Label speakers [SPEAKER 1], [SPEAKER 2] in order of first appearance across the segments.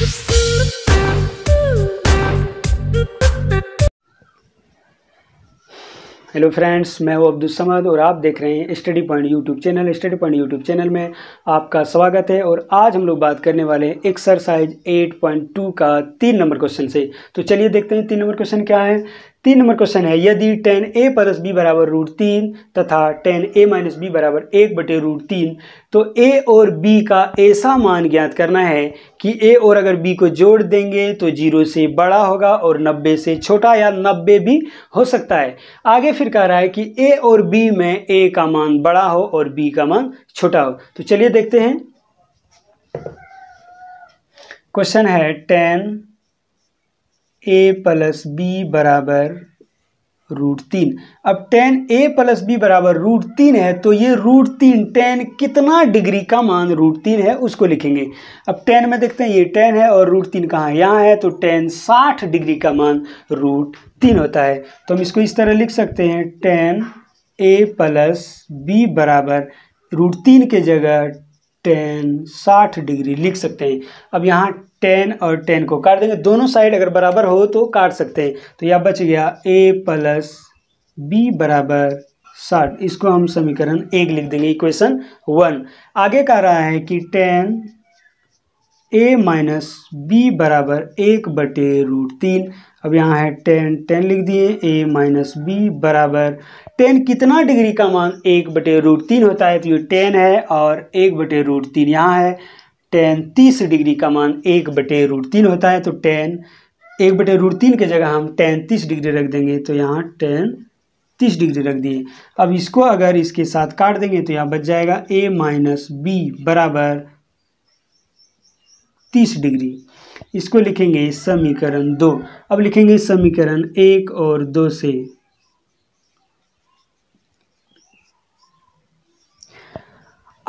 [SPEAKER 1] Hello friends मैं हूँ अब्दुल समद और आप देख रहे हैं study point YouTube channel. Study point YouTube channel में आपका स्वागत है और आज हम लोग बात करने वाले हैं एक्सरसाइज 8.2 का तीन नंबर क्वेश्चन से। तो चलिए देखते हैं तीन नंबर क्वेश्चन क्या है। तीन नंबर क्वेश्चन है, यदि टेन ए प्लस बी बराबर रूट तीन तथा टेन ए माइनस बी बराबर एक बटे रूट तीन तो ए और बी का ऐसा मान ज्ञात करना है कि ए और अगर बी को जोड़ देंगे तो ज़ीरो से बड़ा होगा और नब्बे से छोटा या नब्बे भी हो सकता है। आगे फिर कह रहा है कि ए और बी में ए का मान बड़ा हो और बी का मान छोटा हो। तो चलिए देखते हैं। क्वेश्चन है टेन ए प्लस बी बराबर रूट तीन। अब टेन ए प्लस बी बराबर रूट तीन है तो ये रूट तीन टेन कितना डिग्री का मान रूट तीन है, उसको लिखेंगे। अब टेन में देखते हैं, ये टेन है और रूट तीन कहाँ यहाँ है तो टेन साठ डिग्री का मान रूट तीन होता है। तो हम इसको इस तरह लिख सकते हैं टेन ए प्लस बी बराबर रूट तीन के जगह टेन साठ डिग्री लिख सकते हैं। अब यहाँ टेन और टेन को काट देंगे। दोनों साइड अगर बराबर हो तो काट सकते हैं। तो यह बच गया ए प्लस बी बराबर साठ। इसको हम समीकरण एक लिख देंगे इक्वेशन वन आगे कह रहा है कि टेन ए माइनस बी बराबर एक बटे रूट तीन। अब यहाँ है टेन टेन लिख दिए। ए माइनस बी बराबर टेन कितना डिग्री का मान एक बटे रूट तीन होता है? तो ये टेन है और एक बटे रूट तीन यहाँ है। टेन तीस डिग्री का मान एक बटे रूट तीन होता है तो टेन एक बटे रूट तीन के जगह हम टेन तीस डिग्री रख देंगे तो यहाँ टेन तीस डिग्री रख दिए। अब इसको अगर इसके साथ काट देंगे तो यहाँ बच जाएगा ए माइनस बी बराबर तीस डिग्री। इसको लिखेंगे समीकरण दो। अब लिखेंगे समीकरण एक और दो से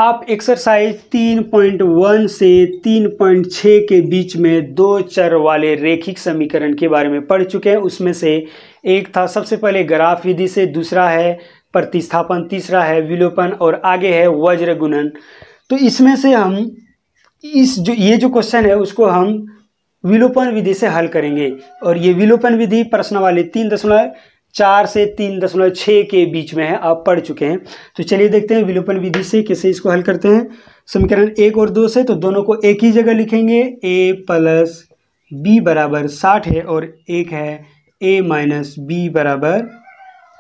[SPEAKER 1] आप एक्सरसाइज 3.1 से 3.6 के बीच में दो चर वाले रेखिक समीकरण के बारे में पढ़ चुके हैं। उसमें से एक था, सबसे पहले ग्राफ विधि से, दूसरा है प्रतिस्थापन, तीसरा है विलोपन और आगे है वज्र गुणन। तो इसमें से हम इस जो, ये जो क्वेश्चन है, उसको हम विलोपन विधि से हल करेंगे। और ये विलोपन विधि प्रश्न वाले तीन दशमलव चार से तीन दशमलव छः के बीच में है, आप पढ़ चुके हैं। तो चलिए देखते हैं विलोपन विधि से कैसे इसको हल करते हैं। समीकरण एक और दो से तो दोनों को एक ही जगह लिखेंगे। ए प्लस बी बराबर साठ है और एक है ए माइनस बी बराबर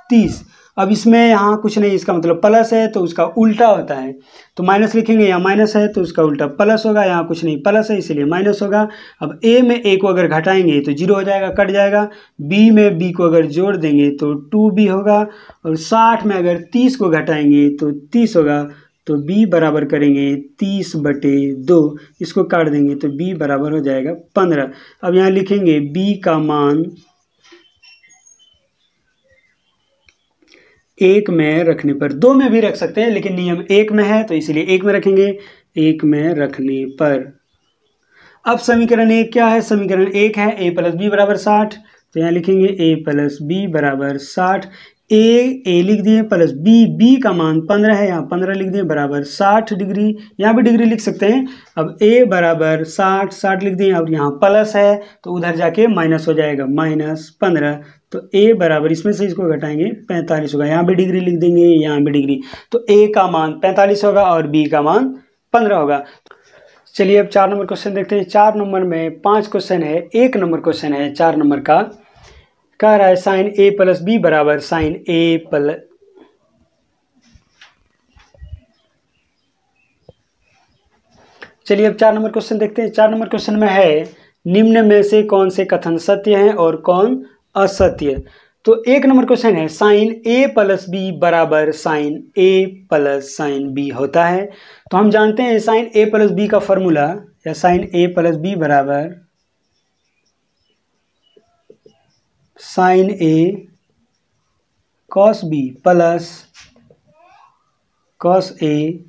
[SPEAKER 1] तीस। अब इसमें यहाँ कुछ नहीं, इसका मतलब प्लस है तो उसका उल्टा होता है। तो माइनस लिखेंगे, यहाँ माइनस है तो उसका उल्टा प्लस होगा, यहाँ कुछ नहीं प्लस है इसीलिए माइनस होगा। अब ए में ए को अगर घटाएँगे तो ज़ीरो हो जाएगा, कट जाएगा। बी में बी को अगर जोड़ देंगे तो टू बी होगा और साठ में अगर तीस को घटाएँगे तो तीस होगा। तो b बराबर करेंगे तीस बटे दो, इसको काट देंगे तो b बराबर हो जाएगा पंद्रह। अब यहाँ लिखेंगे b का मान एक में रखने पर, दो में भी रख सकते हैं, लेकिन नियम एक में है तो इसीलिए एक में रखेंगे, एक में रखने पर। अब समीकरण एक क्या है? समीकरण एक है, ए प्लस बी बराबर साठ तो यहाँ लिखेंगे ए प्लस बी बराबर साठ। ए ए लिख दिए प्लस बी बी का मान पंद्रह है, यहाँ पंद्रह लिख दिए, बराबर साठ डिग्री, यहाँ भी डिग्री लिख सकते हैं। अब ए बराबर साठ साठ लिख दिए, और यहाँ प्लस है तो उधर जाके माइनस हो जाएगा माइनस पंद्रह। तो ए बराबर इसमें से इसको घटाएँगे, पैंतालीस होगा, यहाँ भी डिग्री लिख देंगे, यहाँ भी डिग्री। तो ए का मान पैंतालीस होगा, और बी का मान पंद्रह होगा। चलिए अब चार नंबर क्वेश्चन देखते हैं। चार नंबर में पाँच क्वेश्चन है, एक नंबर क्वेश्चन है, चार नंबर का कह रहा है साइन ए प्लस बी बराबर साइन ए प्लस चलिए अब चार नंबर क्वेश्चन देखते हैं। चार नंबर क्वेश्चन में है, निम्न में से कौन से कथन सत्य हैं और कौन असत्य? तो एक नंबर क्वेश्चन है साइन ए प्लस बी बराबर sine A plus sine B होता है। तो हम जानते हैं साइन ए प्लस बी का फॉर्मूला या साइन ए प्लस बी बराबर sine A cos B plus cos A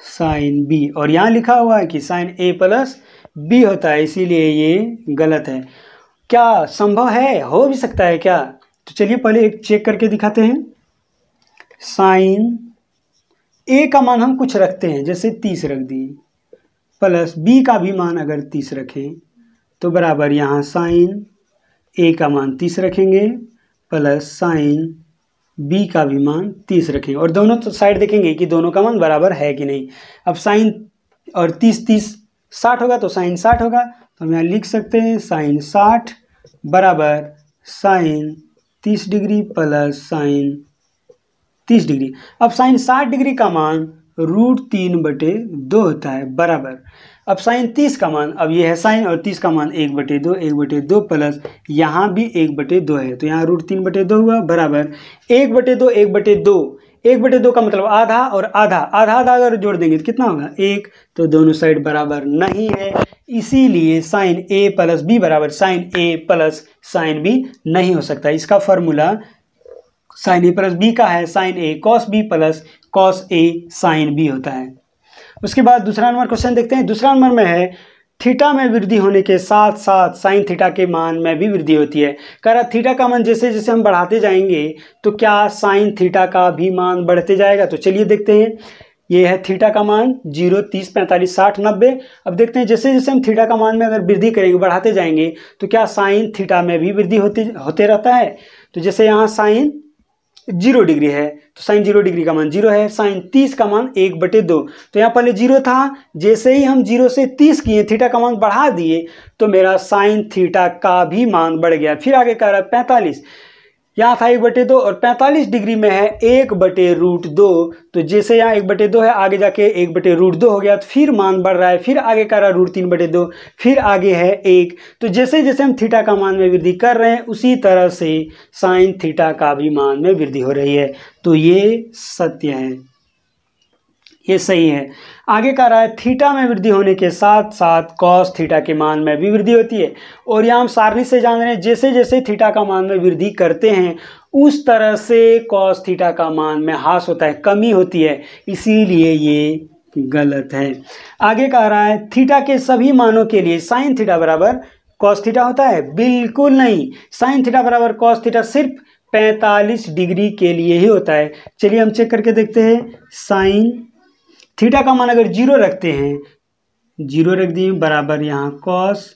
[SPEAKER 1] sine B और यहाँ लिखा हुआ है कि साइन ए प्लस बी होता है, इसीलिए ये गलत है। क्या संभव है? हो भी सकता है क्या? तो चलिए पहले एक चेक करके दिखाते हैं। साइन ए का मान हम कुछ रखते हैं, जैसे तीस रख दिए प्लस बी का भी मान अगर तीस रखें तो बराबर यहाँ साइन ए का मान तीस रखेंगे प्लस साइन बी का भी मान तीस रखेंगे। और दोनों तो साइड देखेंगे कि दोनों का मान बराबर है कि नहीं। अब साइन और तीस तीस साठ होगा तो साइन साठ होगा। तो हम यहाँ लिख सकते हैं साइन साठ बराबर साइन तीस डिग्री प्लस साइन तीस डिग्री। अब साइन साठ डिग्री का मान रूट तीन बटे दो होता है, बराबर। अब साइन तीस का मान, अब ये है साइन और तीस का मान एक बटे दो, एक बटे दो प्लस यहाँ भी एक बटे दो है। तो यहाँ रूट तीन बटे दो हुआ, बराबर। एक बटे दो, एक बटे दो। एक बटे दो का मतलब आधा और आधा। आधा आधा अगर जोड़ देंगे तो कितना होगा? एक। तो दोनों साइड बराबर नहीं है। इसीलिए साइन ए प्लस बी बराबर sine A plus sine B नहीं हो सकता। इसका formula sine A plus B का है। Sine A cos B plus cos A sine B होता है। उसके बाद दूसरा नंबर क्वेश्चन देखते हैं। दूसरा नंबर में है थीटा में वृद्धि होने के साथ साथ साइन थीटा के मान में भी वृद्धि होती है। कह रहा थीटा का मान जैसे जैसे हम बढ़ाते जाएँगे तो क्या साइन थीटा का भी मान बढ़ते जाएगा? तो चलिए देखते हैं। ये है थीटा का मान ज़ीरो तीस, पैंतालीस, साठ, नब्बे। अब देखते हैं, जैसे जैसे हम थीटा का मान में अगर वृद्धि करेंगे, बढ़ाते जाएँगे तो क्या साइन थीटा में भी वृद्धि होती, होते रहता है? तो जैसे यहाँ साइन ज़ीरो डिग्री है तो साइन ज़ीरो डिग्री का मान ज़ीरो है साइन तीस का मान एक बटे दो। तो यहाँ पहले ज़ीरो था, जैसे ही हम ज़ीरो से तीस किए थीटा का मान बढ़ा दिए तो मेरा साइन थीटा का भी मान बढ़ गया। फिर आगे कह रहा है पैंतालीस। यहाँ था एक बटे दो और पैंतालीस डिग्री में है, एक बटे रूट दो। तो जैसे यहाँ एक बटे दो है, आगे जाके एक बटे रूट दो हो गया तो फिर मान बढ़ रहा है, फिर आगे कर रहा रूट तीन बटे दो, फिर आगे है एक। तो जैसे जैसे हम थीटा का मान में वृद्धि कर रहे हैं, उसी तरह से साइन थीटा का भी मान में वृद्धि हो रही है। तो ये सत्य है। ये सही है। आगे कह रहा है थीटा में वृद्धि होने के साथ साथ कॉस थीटा के मान में भी वृद्धि होती है। और यहाँ हम सारणी से जान रहे हैं जैसे जैसे थीटा का मान में वृद्धि करते हैं, उस तरह से कॉस थीटा का मान में हास होता है, कमी होती है। इसीलिए ये गलत है। आगे कह रहा है थीटा के सभी मानों के लिए साइन थीटा बराबर कॉस थीटा होता है। बिल्कुल नहीं। साइन थीटा बराबर कॉस थीटा सिर्फ़ 45 डिग्री के लिए ही होता है। चलिए हम चेक करके देखते हैं। साइन थीटा का मान अगर ज़ीरो रखते हैं, ज़ीरो रख दिए, बराबर यहाँ कॉस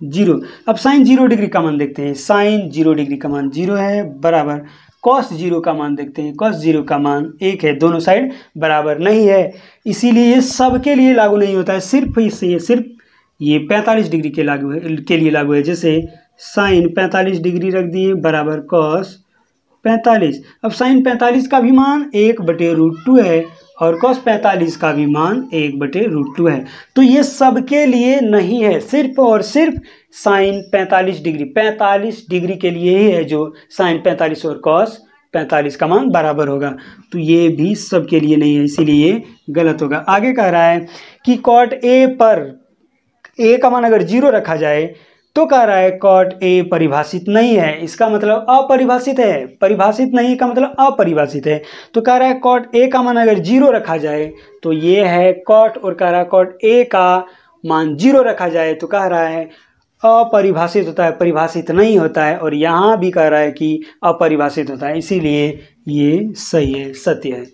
[SPEAKER 1] ज़ीरो। अब साइन ज़ीरो डिग्री का मान देखते हैं। साइन ज़ीरो डिग्री का मान ज़ीरो है, बराबर कॉस ज़ीरो का मान देखते हैं। कॉस ज़ीरो का मान एक है, दोनों साइड बराबर नहीं है। इसीलिए ये सबके लिए लागू नहीं होता है। सिर्फ़ इससे सिर्फ़ ये पैंतालीस डिग्री के लागू है, के लिए लागू है। जैसे साइन पैंतालीस डिग्री रख दिए, बराबर कॉस पैंतालीस। अब साइन पैंतालीस का भी मान एक बटे रूट टू है। और कॉस पैंतालीस का भी मान एक बटे रूट टू है। तो ये सबके लिए नहीं है, सिर्फ़ और सिर्फ़ साइन पैंतालीस डिग्री। पैंतालीस डिग्री के लिए ही है जो साइन पैंतालीस और कॉस पैंतालीस का मान बराबर होगा। तो ये भी सबके लिए नहीं है, इसीलिए गलत होगा। आगे कह रहा है कि कॉट ए पर ए का मान अगर ज़ीरो रखा जाए तो कह रहा है कॉट ए परिभाषित नहीं है। इसका मतलब अपरिभाषित है। परिभाषित नहीं का मतलब अपरिभाषित है। तो कह रहा है कॉट ए का मान अगर ज़ीरो रखा जाए तो ये है कॉट और कह रहा है कॉट ए का मान ज़ीरो रखा जाए तो कह रहा है अपरिभाषित होता है, परिभाषित नहीं होता है। और यहाँ भी कह रहा है कि अपरिभाषित होता है। इसीलिए ये सही है, सत्य है।